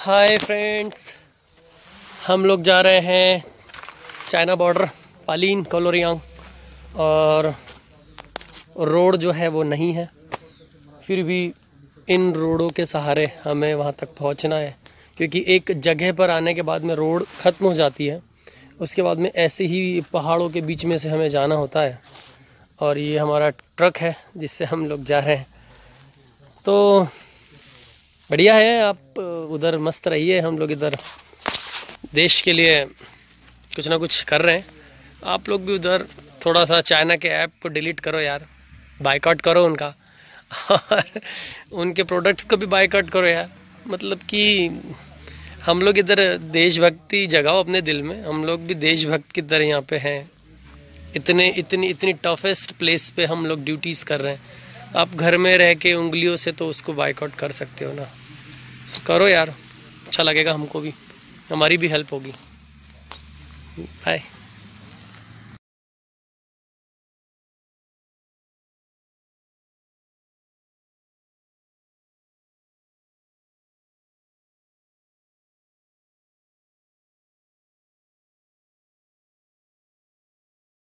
Hi friends हम लोग जा रहे हैं चाइना बॉर्डर पालीन, कोलोरियांग। और रोड जो है वो नहीं है। फिर भी इन रोडों के सहारे हमें वहाँ तक पहुँचना है। क्योंकि एक जगह पर आने के बाद में रोड ख़त्म हो जाती है। उसके बाद में ऐसे ही पहाड़ों के बीच में से हमें जाना होता है। और ये हमारा ट्रक है जिससे हम लोग जा रहे हैं। तो बढ़िया है, आप उधर मस्त रहिए, हम लोग इधर देश के लिए कुछ ना कुछ कर रहे हैं। आप लोग भी उधर थोड़ा सा चाइना के ऐप को डिलीट करो यार बाइकआउट करो उनका। और उनके प्रोडक्ट्स को भी बाइकआउट करो यार। मतलब कि हम लोग इधर देशभक्ति जगाओ अपने दिल में, हम लोग भी देशभक्त की तरह यहाँ पे हैं। इतने, इतनी इतनी टफेस्ट प्लेस पे हम लोग ड्यूटीज़ कर रहे हैं। आप घर में रह के उंगलियों से तो उसको बाइकआउट कर सकते हो ना। करो यार अच्छा लगेगा हमको भी। हमारी भी हेल्प होगी। बाय